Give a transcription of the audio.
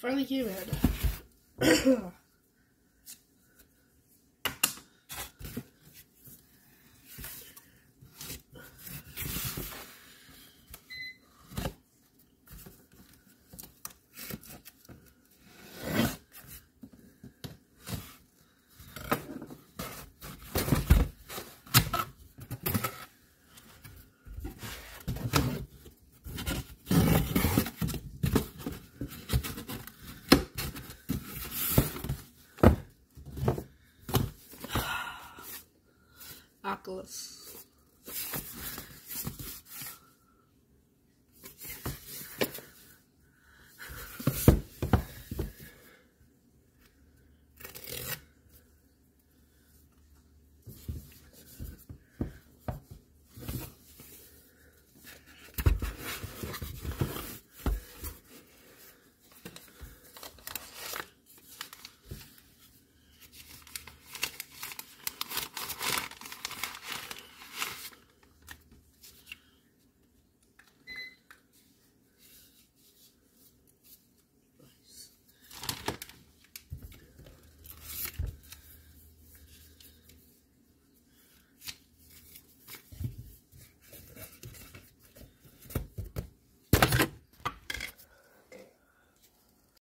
Finally came out. Oculus.